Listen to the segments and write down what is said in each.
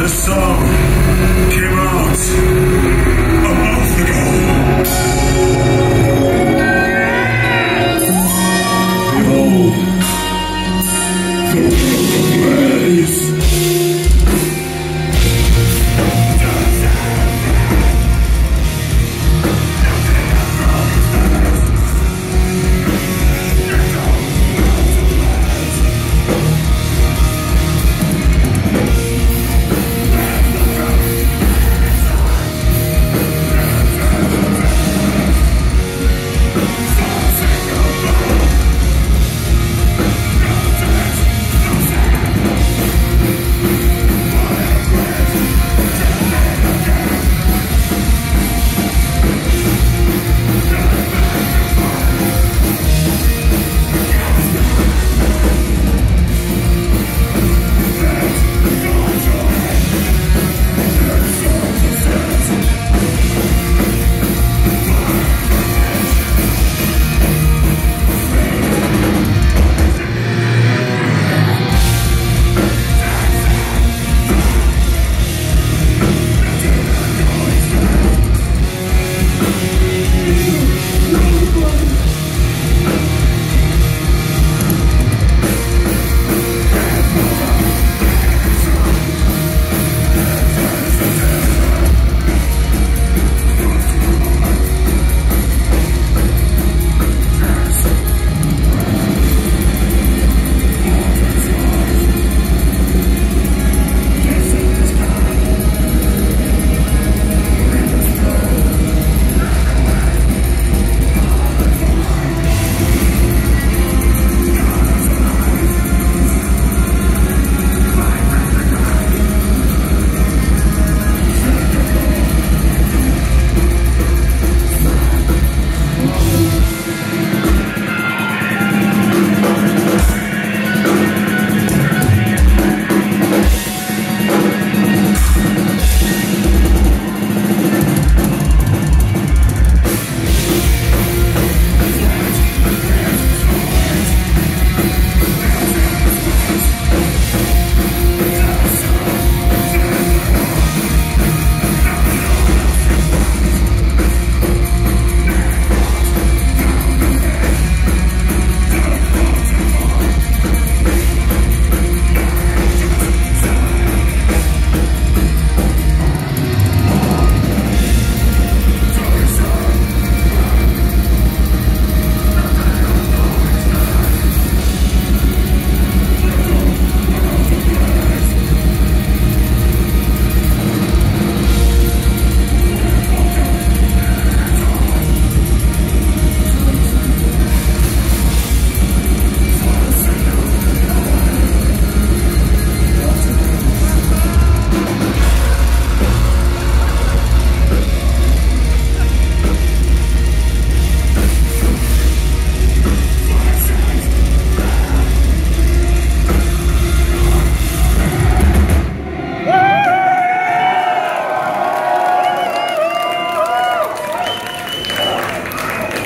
The song came out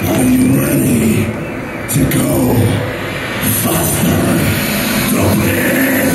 Are you ready to go faster? Goblin!